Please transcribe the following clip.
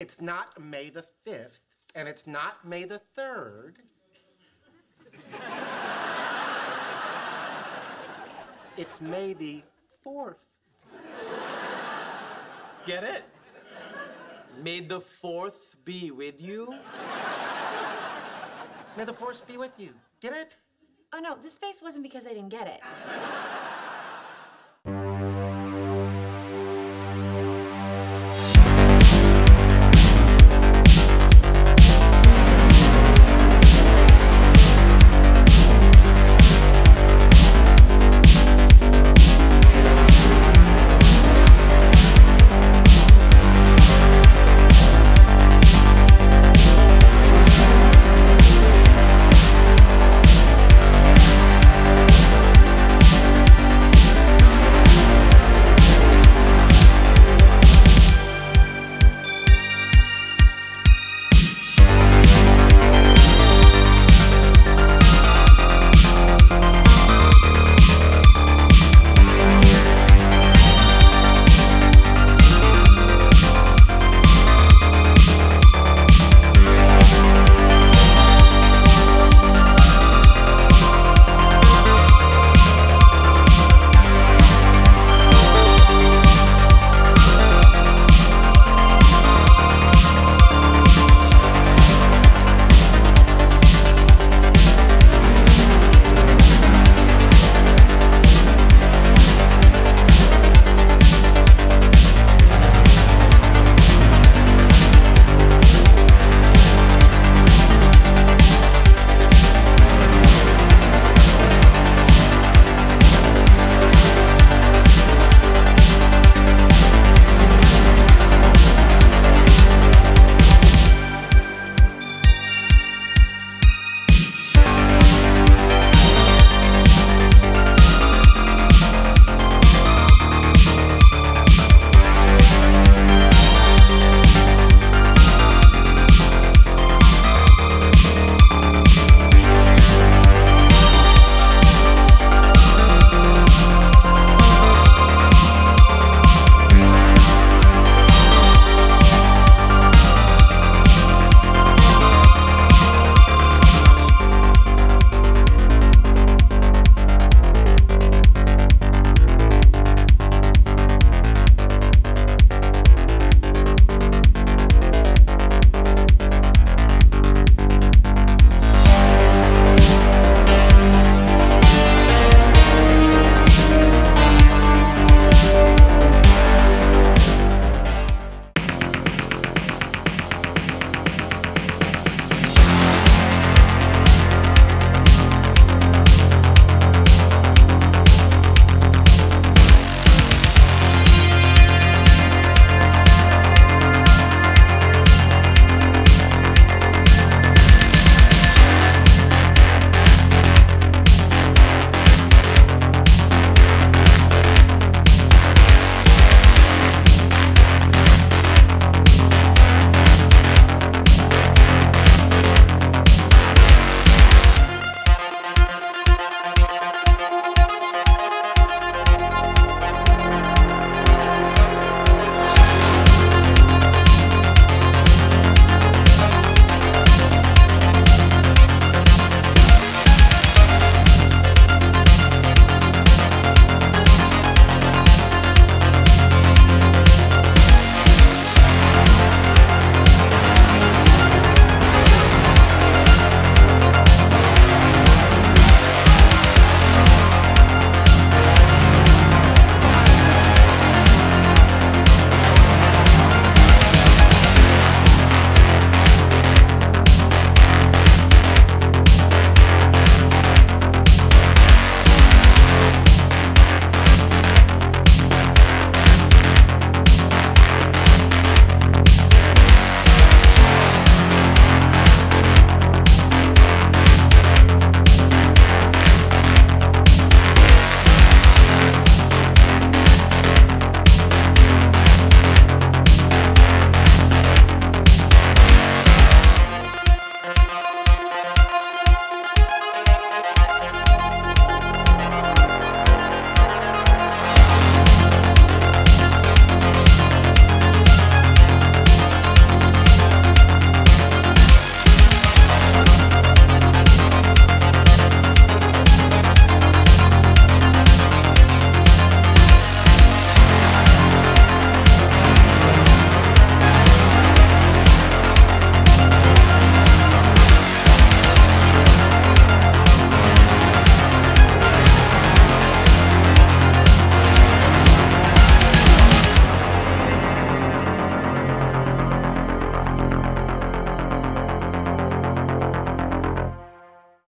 It's not May the 5th, and it's not May the 3rd. it's May the 4th. Get it? May the fourth be with you. May the fourth be with you. Get it? Oh no, this face wasn't because I didn't get it.